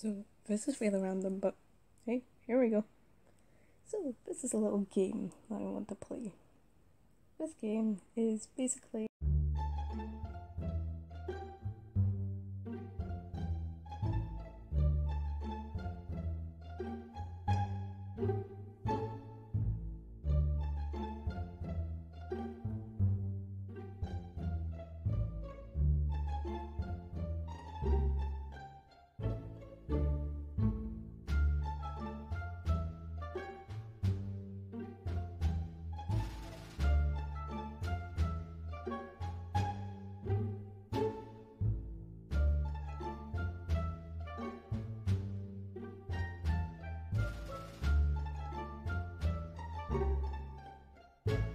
So this is really random, but hey, here we go. So this is a little game that I want to play. This game is basically Thank you.